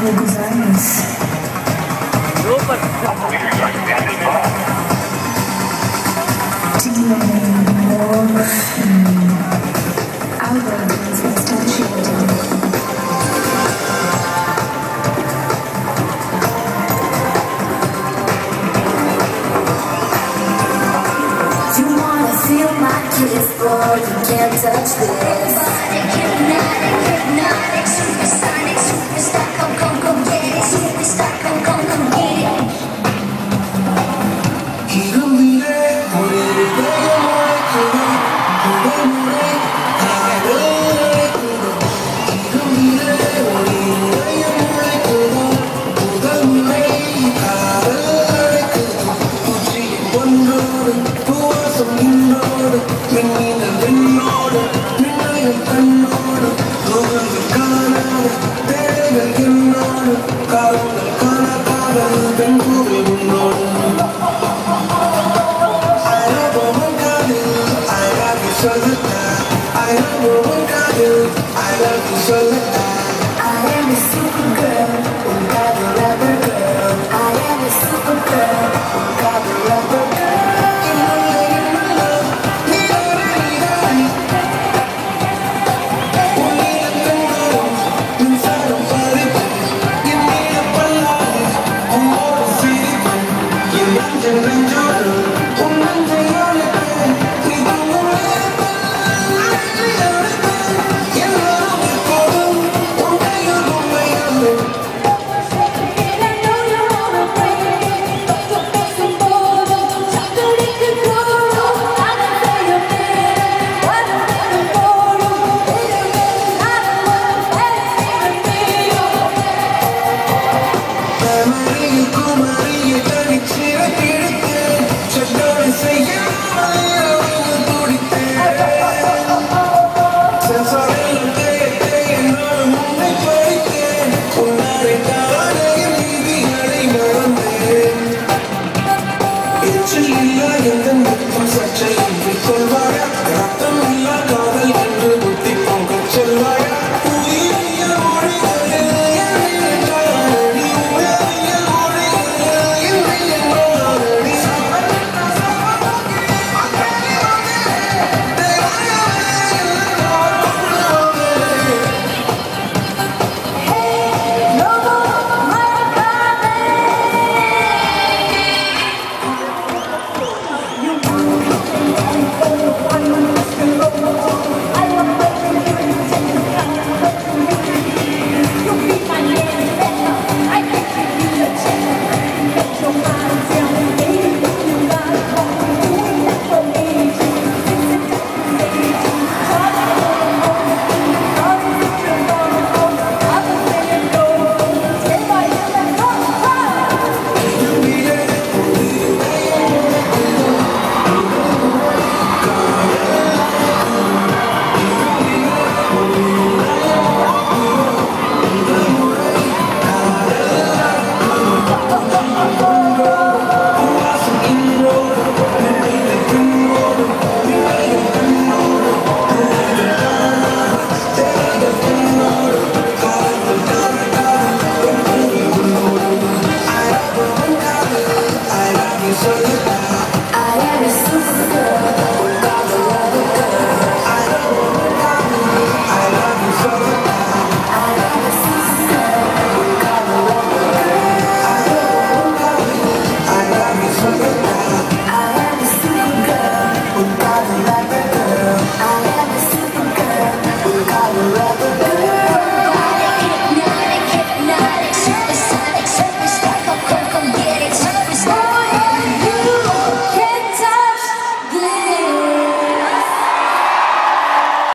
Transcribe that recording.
Buenos Aires. Tiene more algorithms instantiated. You wanna feel my kiss, boy, you can't touch this.